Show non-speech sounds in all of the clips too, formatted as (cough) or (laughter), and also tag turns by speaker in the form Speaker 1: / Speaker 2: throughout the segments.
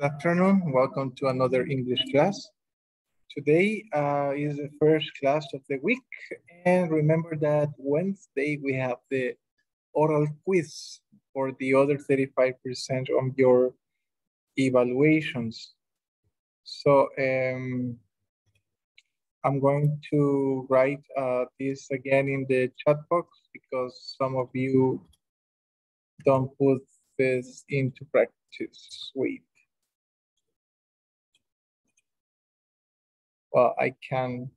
Speaker 1: Good afternoon. Welcome to another English class. Today uh, is the first class of the week. And remember that Wednesday we have the oral quiz for the other 35% of your evaluations. So um, I'm going to write uh, this again in the chat box because some of you don't put this into practice. Wait. Well, I can't,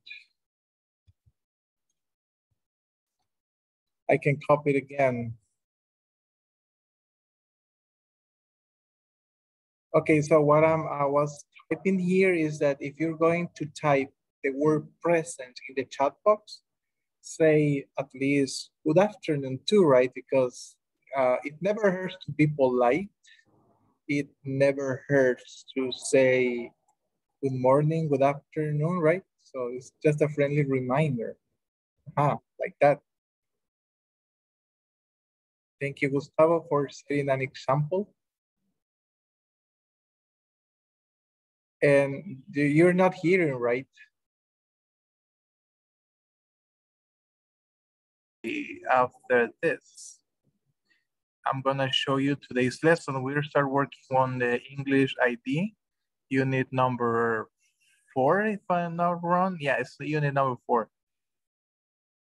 Speaker 1: I can copy it again. Okay, so what I'm, I was typing here is that if you're going to type the word present in the chat box, say at least good afternoon too, right? Because uh, it never hurts to be polite. It never hurts to say good morning, good afternoon, right? So it's just a friendly reminder. Ah, like that. Thank you, Gustavo, for setting an example. And you're not hearing, right? After this, I'm gonna show you today's lesson. We'll start working on the English ID unit number four, if I'm not wrong. Yeah, it's unit number four.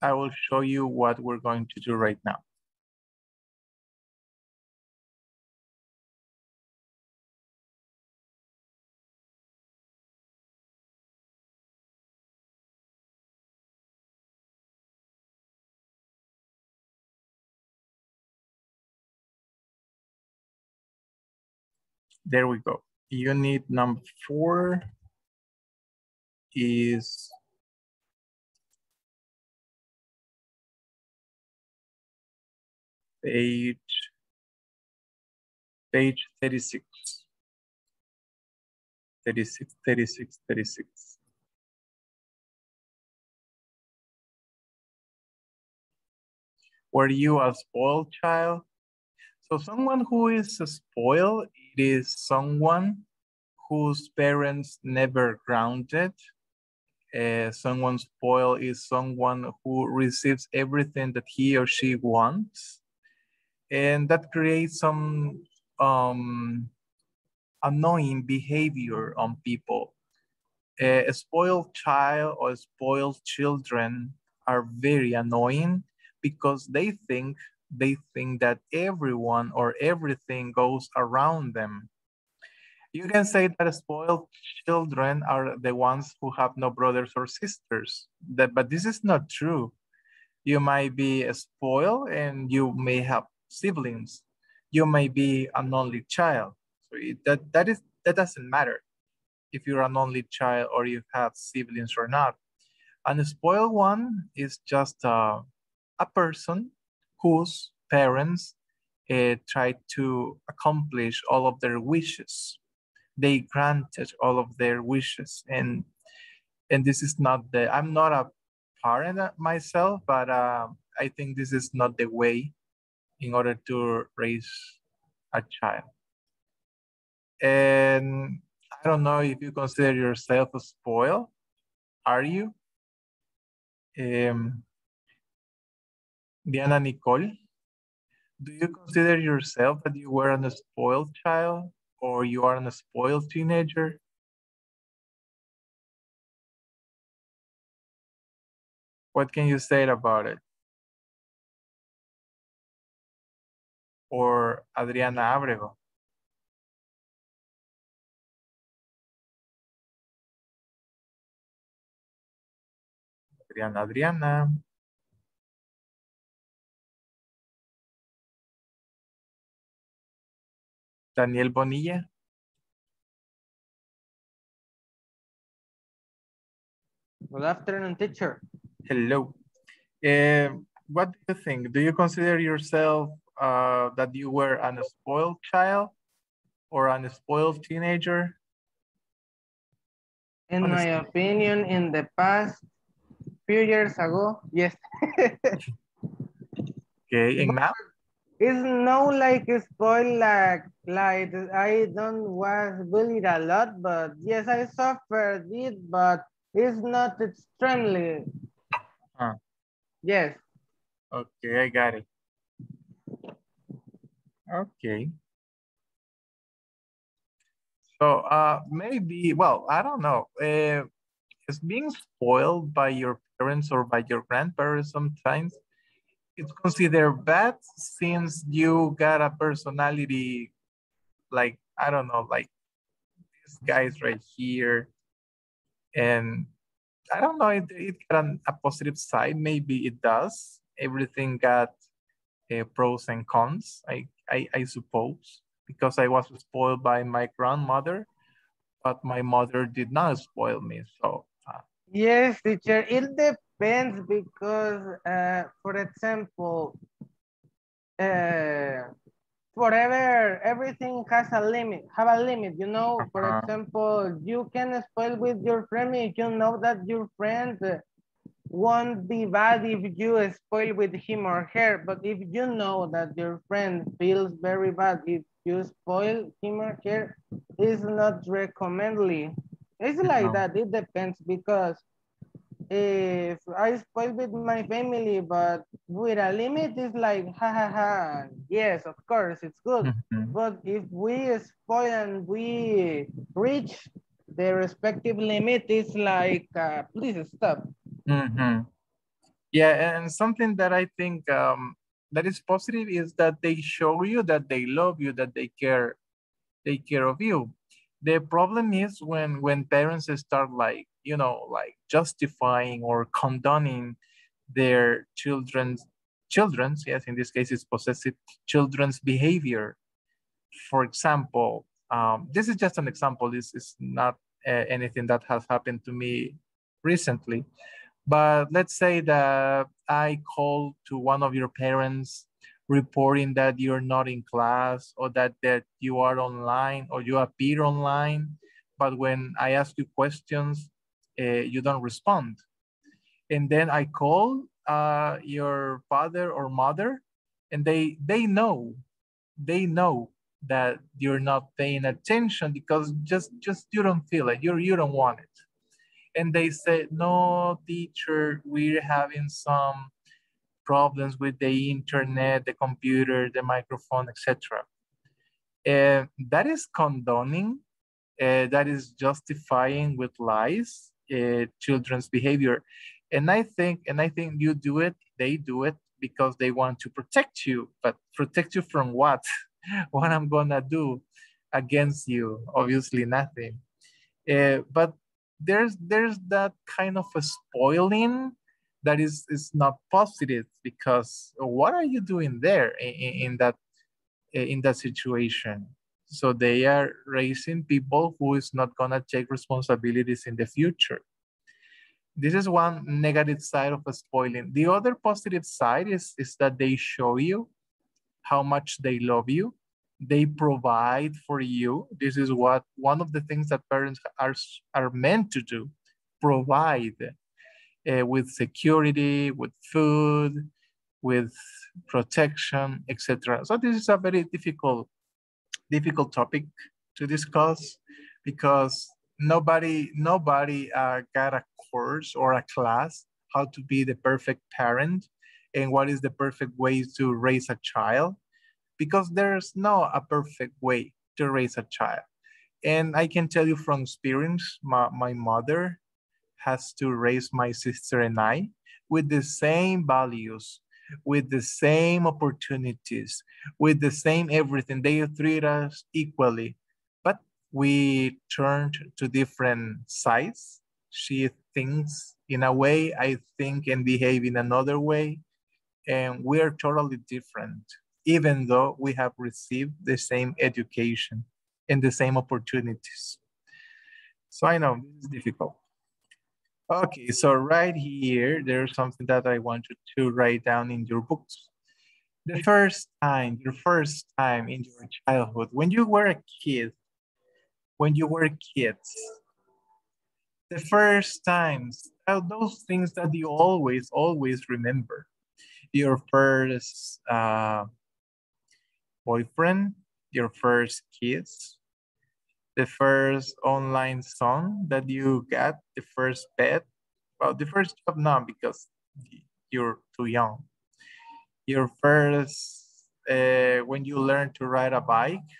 Speaker 1: I will show you what we're going to do right now. There we go unit number four is page page 36 36 36 36 were you a spoiled child so someone who is spoiled it is someone whose parents never grounded. Uh, someone spoiled is someone who receives everything that he or she wants. And that creates some um, annoying behavior on people. Uh, a spoiled child or spoiled children are very annoying because they think they think that everyone or everything goes around them. You can say that spoiled children are the ones who have no brothers or sisters, that, but this is not true. You might be spoiled and you may have siblings. You may be an only child. So it, that, that, is, that doesn't matter if you're an only child or you have siblings or not. An spoiled one is just a, a person whose parents uh, try to accomplish all of their wishes. They granted all of their wishes, and and this is not the. I'm not a parent myself, but uh, I think this is not the way in order to raise a child. And I don't know if you consider yourself a spoil. Are you? Um, Diana Nicole, do you consider yourself that you were a spoiled child or you are a spoiled teenager? What can you say about it? Or Adriana Abrego? Adriana, Adriana. Daniel Bonilla.
Speaker 2: Good afternoon, teacher.
Speaker 1: Hello. Uh, what do you think? Do you consider yourself uh, that you were an spoiled child or an spoiled teenager?
Speaker 2: In Honestly. my opinion, in the past few years ago, yes. (laughs)
Speaker 1: okay, and now?
Speaker 2: It's no like spoil like like I don't was bullied a lot, but yes, I suffered it, but it's not extremely.
Speaker 1: Huh.
Speaker 2: Yes.
Speaker 1: Okay, I got it. Okay. So uh, maybe, well, I don't know. Uh, is being spoiled by your parents or by your grandparents sometimes it's considered bad since you got a personality like I don't know, like this guy's right here, and I don't know. It, it got an, a positive side. Maybe it does. Everything got uh, pros and cons. I, I I suppose because I was spoiled by my grandmother, but my mother did not spoil me. So. Uh,
Speaker 2: yes, teacher. It depends because, uh, for example, uh, forever everything has a limit have a limit you know for uh -huh. example you can spoil with your friend if you know that your friend won't be bad if you spoil with him or her but if you know that your friend feels very bad if you spoil him or her it's not recommended it's like -huh. that it depends because if I spoil with my family, but with a limit, it's like, ha ha ha. Yes, of course, it's good. Mm -hmm. But if we spoil and we reach the respective limit, it's like, uh, please stop.
Speaker 1: Mm -hmm. Yeah, and something that I think um, that is positive is that they show you that they love you, that they care, take care of you. The problem is when when parents start like you know, like justifying or condoning their children's children's, yes, in this case it's possessive children's behavior. For example, um, this is just an example. This is not uh, anything that has happened to me recently. But let's say that I call to one of your parents reporting that you're not in class or that, that you are online or you appear online. But when I ask you questions, you don't respond. And then I call uh, your father or mother and they, they know, they know that you're not paying attention because just, just you don't feel it, you you don't want it. And they say, no, teacher, we're having some problems with the internet, the computer, the microphone, etc. Uh, that is condoning, uh, that is justifying with lies uh, children's behavior. And I think, and I think you do it, they do it because they want to protect you, but protect you from what? (laughs) what I'm gonna do against you? Obviously nothing. Uh, but there's there's that kind of a spoiling that is is not positive because what are you doing there in, in that in that situation? So they are raising people who is not gonna take responsibilities in the future. This is one negative side of spoiling. The other positive side is, is that they show you how much they love you. They provide for you. This is what one of the things that parents are, are meant to do, provide uh, with security, with food, with protection, etc. So this is a very difficult difficult topic to discuss because nobody nobody uh, got a course or a class how to be the perfect parent and what is the perfect way to raise a child because there's no a perfect way to raise a child. And i can tell you from experience my, my mother has to raise my sister and i with the same values with the same opportunities, with the same everything. They treat us equally, but we turned to different sides. She thinks in a way, I think and behave in another way. And we are totally different, even though we have received the same education and the same opportunities. So I know is difficult. Okay, so right here, there's something that I want you to write down in your books. The first time, your first time in your childhood, when you were a kid, when you were kids, the first times, those things that you always, always remember. Your first uh, boyfriend, your first kiss, the first online song that you got, the first pet. Well, the first job, no, because you're too young. Your first, uh, when you learn to ride a bike,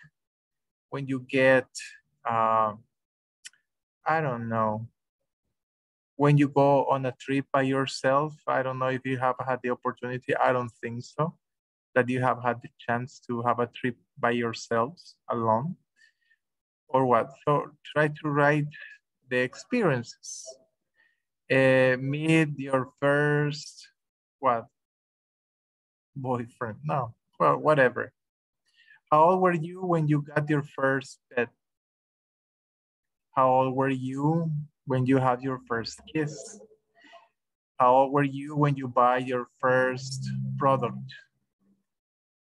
Speaker 1: when you get, uh, I don't know, when you go on a trip by yourself. I don't know if you have had the opportunity. I don't think so. That you have had the chance to have a trip by yourselves alone or what? So try to write the experiences. Uh, meet your first, what? Boyfriend, no, well, whatever. How old were you when you got your first pet? How old were you when you had your first kiss? How old were you when you buy your first product?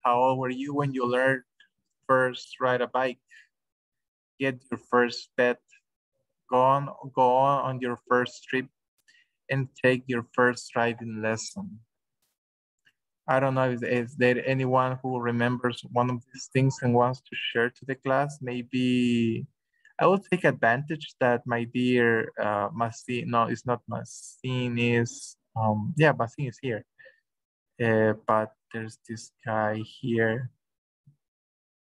Speaker 1: How old were you when you learned first ride a bike? Get your first pet, go on, go on, your first trip and take your first driving lesson. I don't know if, is there anyone who remembers one of these things and wants to share to the class. Maybe I will take advantage that my dear uh, Masin, no, it's not Masin, is, um, yeah, Masin is here. Uh, but there's this guy here.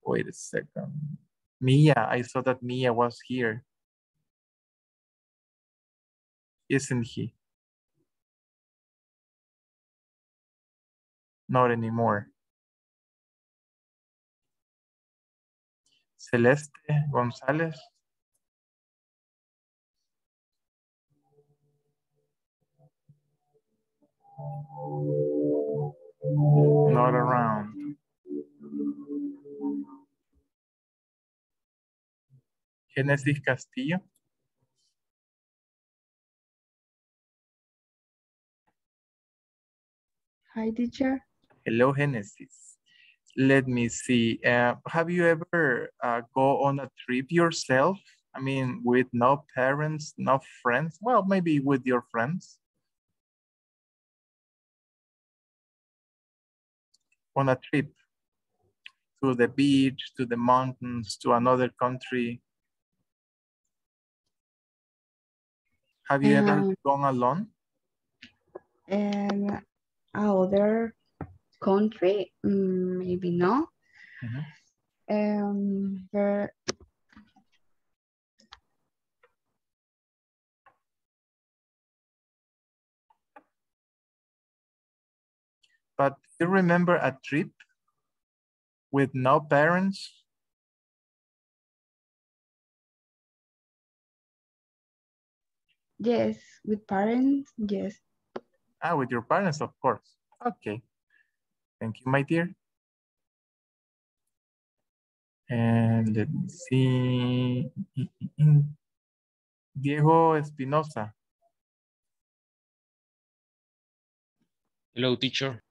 Speaker 1: Wait a second. Mia, I saw that Mia was here. Isn't he? Not anymore. Celeste González. Not around. Genesis Castillo.
Speaker 3: Hi, teacher.
Speaker 1: Hello, Genesis. Let me see. Uh, have you ever uh, go on a trip yourself? I mean, with no parents, no friends? Well, maybe with your friends. On a trip to the beach, to the mountains, to another country. Have you ever
Speaker 3: Um,
Speaker 1: gone alone?
Speaker 3: And other country, mm, maybe no.
Speaker 1: Mhm.
Speaker 3: Um, but
Speaker 1: But do you remember a trip with no parents?
Speaker 3: Yes, with parents, yes.
Speaker 1: Ah, with your parents, of course. Okay. Thank you, my dear. And let's see. Diego Espinosa.
Speaker 4: Hello, teacher.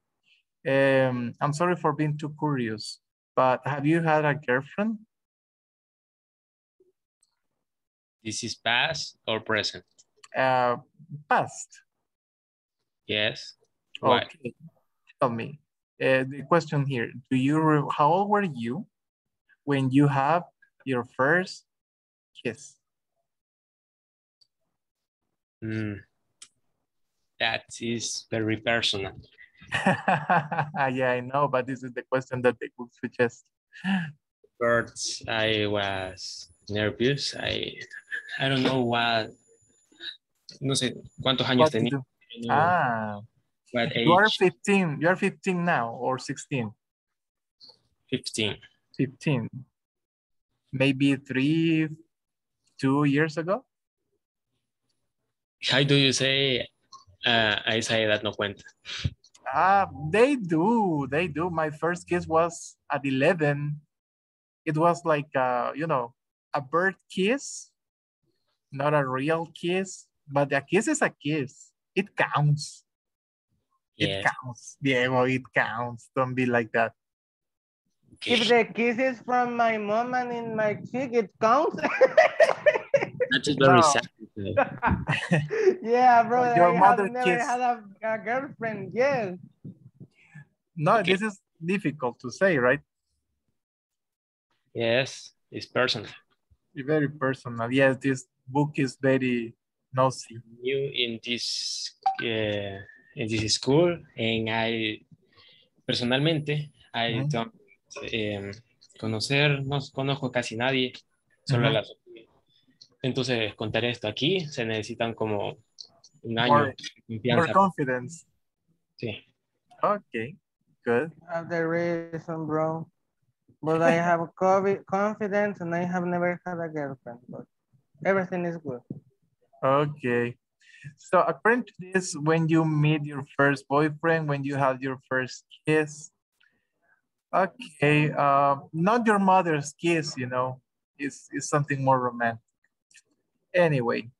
Speaker 1: Um, I'm sorry for being too curious, but have you had a girlfriend?
Speaker 4: This is past or present?
Speaker 1: Uh, past.
Speaker 4: Yes.
Speaker 1: Okay. Tell me. Uh, the question here, do you, re- how old were you when you have your first kiss?
Speaker 4: Mm. That is very personal. (laughs)
Speaker 1: yeah, I know, but this is the question that they book suggest.
Speaker 4: First, I was nervous. I, I don't know what, no sé cuántos años tenía.
Speaker 1: do?
Speaker 4: I don't know
Speaker 1: Ah, you are 15. You are 15 now or 16?
Speaker 4: 15.
Speaker 1: 15. Maybe three, two years ago?
Speaker 4: How do you say, uh, I say that no cuenta?
Speaker 1: Ah, they do. They do. My first kiss was at 11. It was like, uh, you know, a bird kiss, not a real kiss, but a kiss is a kiss. It counts. It
Speaker 4: Yes.
Speaker 1: counts. Diego, it counts. Don't be like that.
Speaker 2: If the kisses from my mom and in my cheek, it counts. (laughs)
Speaker 4: That is very
Speaker 1: No.
Speaker 4: sad. (laughs)
Speaker 2: yeah, bro.
Speaker 1: Your
Speaker 2: I
Speaker 1: mother
Speaker 2: have never
Speaker 1: kiss.
Speaker 2: had a, a girlfriend. Yes.
Speaker 1: No,
Speaker 4: Okay.
Speaker 1: this is difficult to say, right?
Speaker 4: Yes, it's personal.
Speaker 1: Very personal. Yes, this book is very nosy.
Speaker 4: New in this uh, in this school, and I personalmente I don't em, conocer, no conozco casi nadie, solo a
Speaker 1: Ujú.
Speaker 4: la Entonces, contar esto aquí se necesitan como un año
Speaker 1: More-
Speaker 4: de
Speaker 1: More
Speaker 4: confianza.
Speaker 1: confidence.
Speaker 4: Sí.
Speaker 1: Okay, good.
Speaker 2: Have the reason, bro. But I have COVID confidence and I have never had a girlfriend, but everything is good.
Speaker 1: Okay. So according to this, when you meet your first boyfriend, when you have your first kiss, okay, uh, not your mother's kiss, you know, is is something more romantic. Anyway,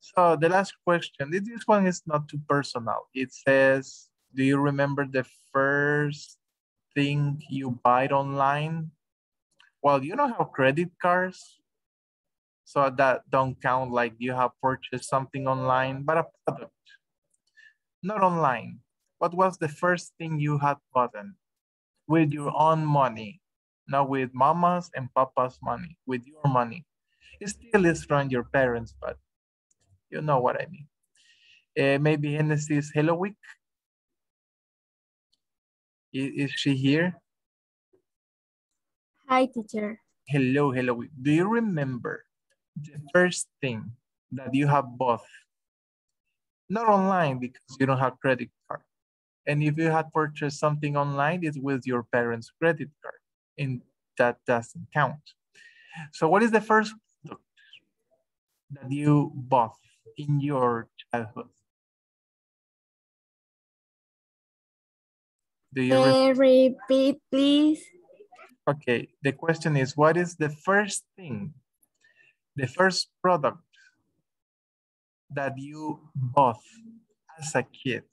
Speaker 1: so the last question, this this one is not too personal. It says, do you remember the first thing you buy online? Well, you don't have credit cards, so that don't count like you have purchased something online, but a product, not online. What was the first thing you had bought with your own money, not with mama's and papa's money, with your money? It still is from your parents, but you know what I mean. Eh, maybe Genesis Hello Week. I- Is she here?
Speaker 5: Hi, teacher.
Speaker 1: Hello, hello. Week. Do you remember the first thing that you have bought? Not online because you don't have credit card. And if you had purchased something online, it's with your parents' credit card. And that doesn't count. So what is the first product that you bought in your childhood? Do you
Speaker 5: Uh, repeat, please.
Speaker 1: Okay, the question is, what is the first thing, the first product that you bought as a kid?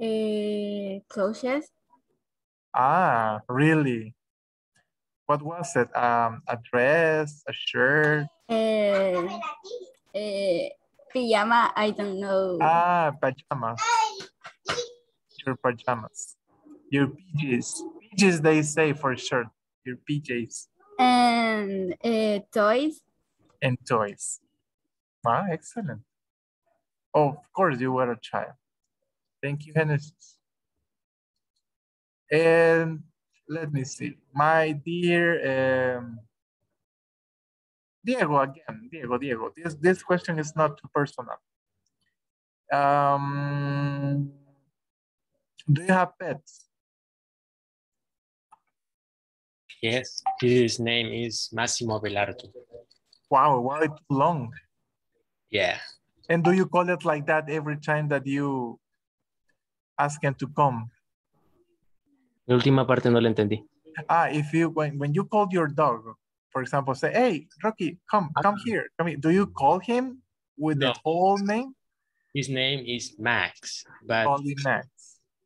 Speaker 5: Uh, clothes.
Speaker 1: Ah, really? What was it? Um, a dress, a shirt?
Speaker 5: Uh, uh, pajama, I don't know.
Speaker 1: Ah, pajamas. Your pajamas. Your PJs. PJs, they say for sure. Your PJs
Speaker 5: and uh, toys.
Speaker 1: and toys. Ah, excellent. Of course, you were a child. Thank you, Genesis. And let me see. My dear um, Diego again, Diego, Diego. This, this question is not too personal. Um, do you have pets?
Speaker 4: Yes, his name is Massimo Belardo.
Speaker 1: Wow, why too long?
Speaker 4: Yeah.
Speaker 1: And do you call it like that every time that you ask him to come?
Speaker 4: La última parte no la entendí.
Speaker 1: Ah, if you when, when you call your dog, for example, say, "Hey, Rocky, come, come here, come here." Do you call him with the whole name?
Speaker 4: His name is Max, but
Speaker 1: Only Max.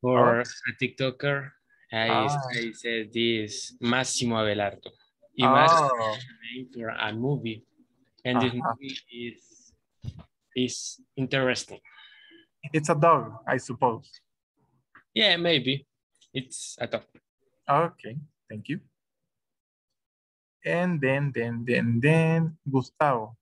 Speaker 4: for a TikToker, I,
Speaker 1: Ah.
Speaker 4: I said this Massimo Abelardo. Y Massimo
Speaker 1: Oh,
Speaker 4: a for a movie, and this
Speaker 1: Uh-huh.
Speaker 4: movie is is interesting.
Speaker 1: it's a dog, I suppose.
Speaker 4: Yeah, maybe it's a dog.
Speaker 1: Okay, thank you. And then, then, then, then, Gustavo.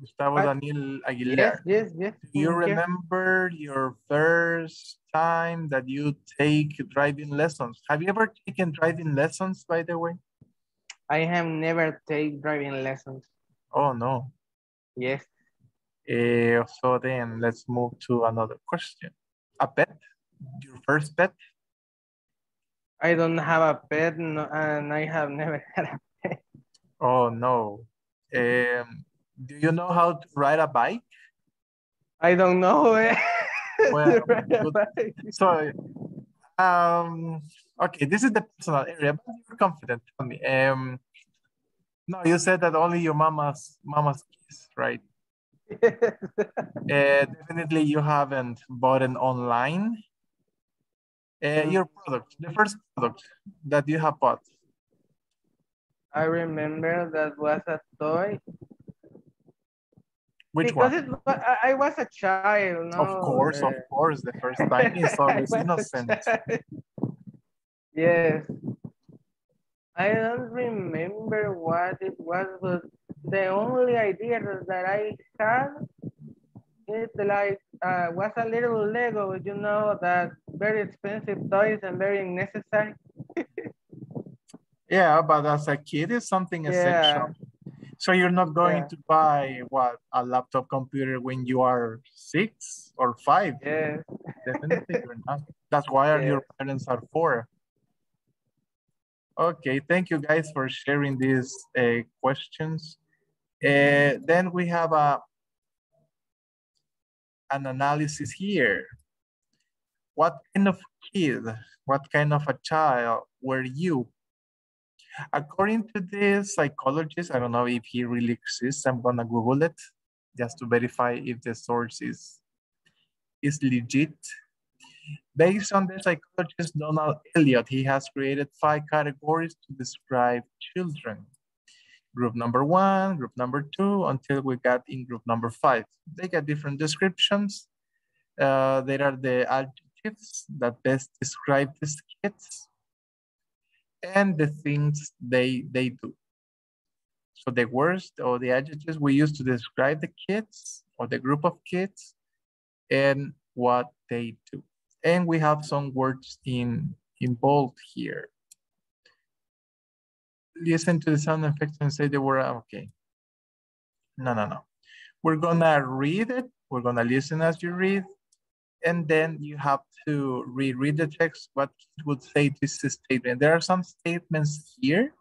Speaker 1: Gustavo? Daniel
Speaker 2: Aguilera.
Speaker 1: Yes,
Speaker 2: yes, yes.
Speaker 1: Do you remember your first time that you take driving lessons? Have you ever taken driving lessons, by the way?
Speaker 2: I have never take driving lessons.
Speaker 1: Oh, no.
Speaker 2: Yes.
Speaker 1: Eh, so then let's move to another question. A pet? Your first pet?
Speaker 2: I don't have a pet no, and I have never (laughs) had a pet.
Speaker 1: Oh, no. Um, do you know how to ride a bike?
Speaker 2: I don't know. eh. (laughs)
Speaker 1: Well, good. So, um, okay, this is the personal area, but you're confident. Tell me. Um, no, you said that only your mama's mama's kiss, right? (laughs) Uh, definitely, you haven't bought an online. Uh, your product, the first product that you have bought.
Speaker 2: I remember that was a toy.
Speaker 1: Which
Speaker 2: because
Speaker 1: one?
Speaker 2: it, I, was a child. No,
Speaker 1: Of course, of course. The first time (laughs) is always innocent.
Speaker 2: yes. I don't remember what it was, but the only idea that- I had it like uh, was a little Lego, you know, that very expensive toys and very necessary. (laughs)
Speaker 1: Yeah, but as a kid, it's something
Speaker 2: Yeah.
Speaker 1: So you're not going
Speaker 2: Yeah.
Speaker 1: to buy what a laptop computer when you are six or five.
Speaker 2: Yes.
Speaker 1: Definitely (laughs) you're not. That's why are your parents are four. Okay, thank you guys for sharing these uh, questions. Uh, then we have a an analysis here. What kind of kid, what kind of a child were you? According to this psychologist, I don't know if he really exists. I'm gonna Google it just to verify if the source is, is legit. Based on the psychologist Donald Elliott, he has created five categories to describe children. Group number one, group number two, until we got in group number five. They got different descriptions. Uh, there are the adjectives that best describe these kids and the things they, they do. So the words or the adjectives we use to describe the kids or the group of kids and what they do. And we have some words in, in bold here. Listen to the sound effects and say the word, ah, okay. No, no, no. We're gonna read it. We're gonna listen as you read. And then you have to reread the text, what it would say this statement. There are some statements here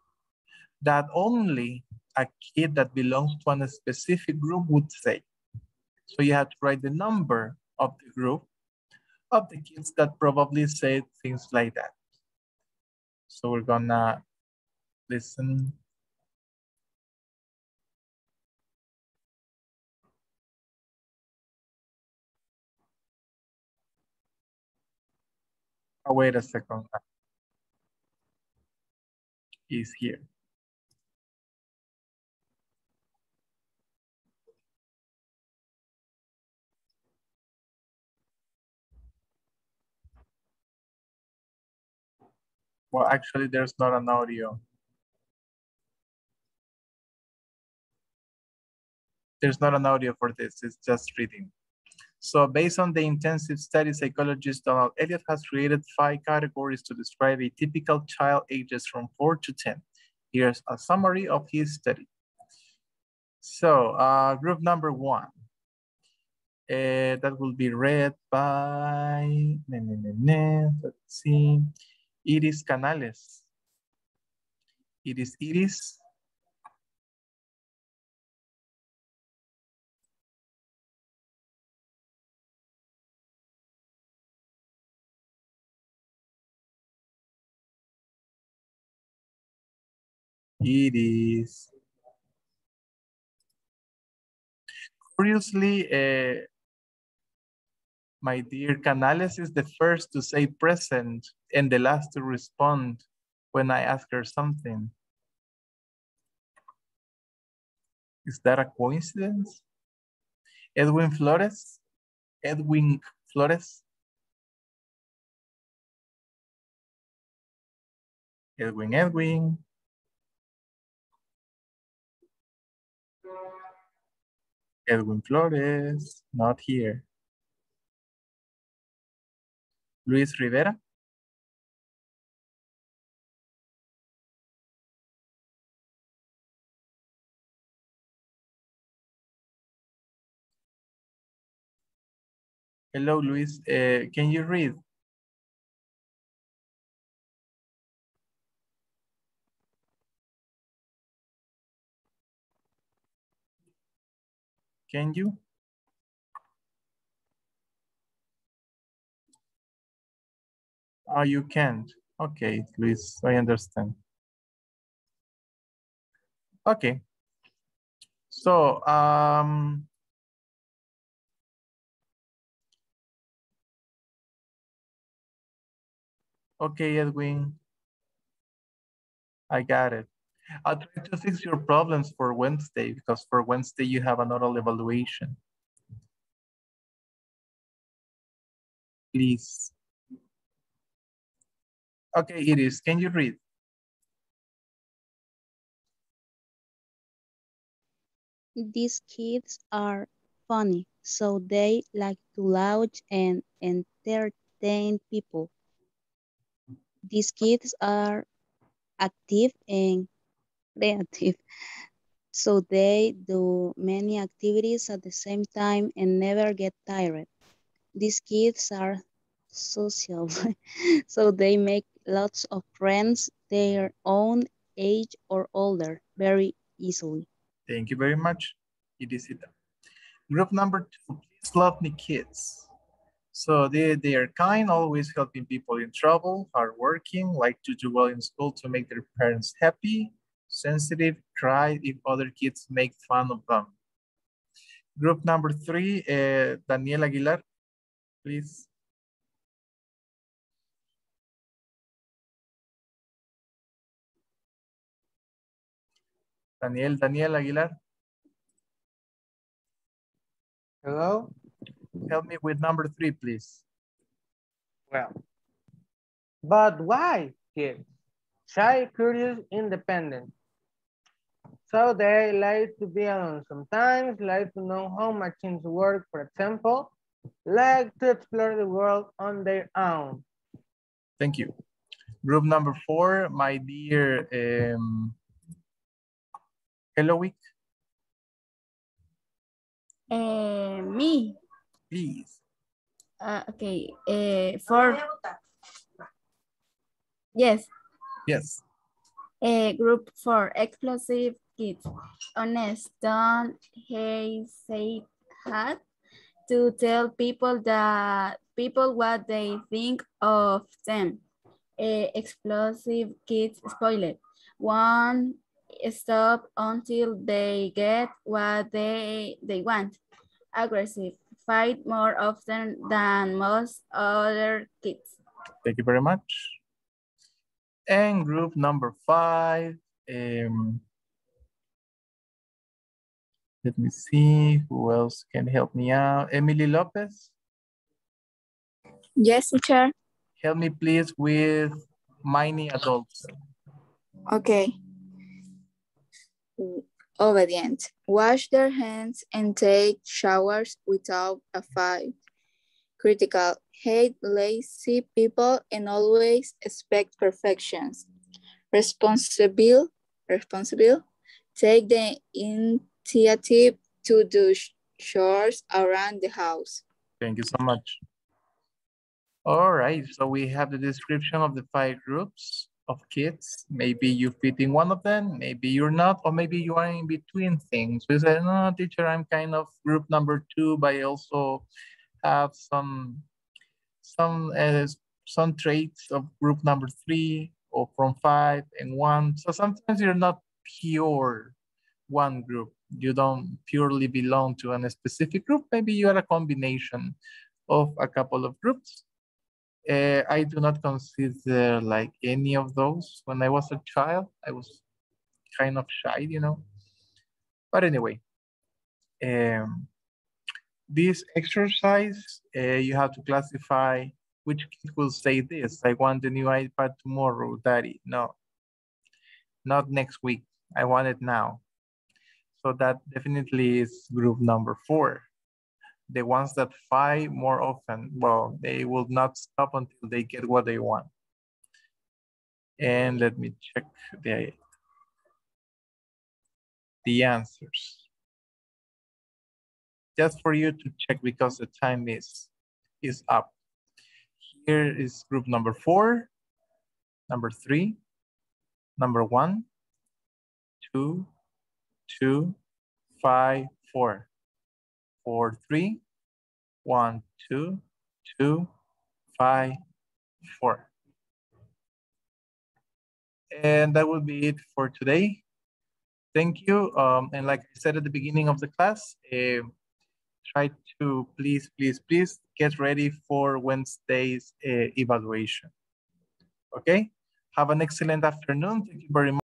Speaker 1: that only a kid that belongs to a specific group would say. So you have to write the number of the group of the kids that probably say things like that. So we're gonna listen. Oh, wait a second. Is here. Well, actually, there's not an audio. There's not an audio for this, it's just reading. So based on the intensive study, psychologist Donald Elliott has created five categories to describe a typical child ages from four to 10. Here's a summary of his study. So uh, group number one, uh, that will be read by, ne, ne, ne, ne, let's see, Iris Canales. Iris Iris, Iris. Iris. Curiously, uh, my dear Canales is the first to say present and the last to respond when I ask her something. Is that a coincidence? Edwin Flores? Edwin Flores? Edwin, Edwin. Edwin Flores, not here. Luis Rivera. Hello, Luis. Uh, can you read? Can you? Oh, you can't. Okay, Luis, I understand. Okay. So, um, okay, Edwin, I got it. I'll try to fix your problems for Wednesday because for Wednesday you have an oral evaluation. Please. Okay, it is. Can you read?
Speaker 6: These kids are funny, so they like to laugh and entertain people. These kids are active and creative, so they do many activities at the same time and never get tired. These kids are social, (laughs) so they make lots of friends their own age or older very easily.
Speaker 1: Thank you very much. It is. Group number two, please love me kids. So they, they are kind, always helping people in trouble, hardworking, like to do well in school to make their parents happy, sensitive, cry if other kids make fun of them. Group number three, uh, Daniel Aguilar, please. Daniel, Daniel Aguilar,
Speaker 2: Hello?
Speaker 1: help me with number three, please.
Speaker 2: Well, but why kids? Shy, curious, independent. So they like to be alone sometimes, like to know how machines work, for example, like to explore the world on their own.
Speaker 1: Thank you. Group number four, my dear um, Hello Week,
Speaker 5: Eh, me.
Speaker 1: please.
Speaker 5: Uh, okay. Uh, for yes.
Speaker 1: Yes.
Speaker 5: A group for explosive kids. Honest, don't hesitate to tell people that people what they think of them. A explosive kids spoiled. One stop until they get what they they want. Aggressive, fight more often than most other kids.
Speaker 1: Thank you very much. And group number five, um, let me see who else can help me out. Emily Lopez,
Speaker 5: Yes, teacher.
Speaker 1: help me please with many adults.
Speaker 5: Okay. Obedient. Wash their hands and take showers without a fight. Critical. Hate lazy people and always expect perfections. Responsible. Responsible. Take the initiative to do chores around the house.
Speaker 1: Thank you so much. All right, so we have the description of the five groups of kids. Maybe you fit in one of them, maybe you're not, or maybe you are in between things. We say, no, teacher, I'm kind of group number two, but I also have some some uh, some traits of group number three or from five and one. So sometimes you're not pure one group. You don't purely belong to a specific group. Maybe you are a combination of a couple of groups. Uh, I do not consider like any of those. When I was a child, I was kind of shy, you know. But anyway, um, this exercise, uh, you have to classify which kid will say this. I want the new iPad tomorrow, daddy. No, not next week. I want it now. So that definitely is group number four. The ones that fight more often, well, they will not stop until they get what they want. And let me check the, the answers. Just for you to check because the time is, is up. Here is group number four, number three, number one, two, two, five, four, four, three, one, two, two, five, four. And that will be it for today. Thank you. Um, and like I said at the beginning of the class, uh, try to please, please, please get ready for Wednesday's uh, evaluation. Okay? Have an excellent afternoon. Thank you very much.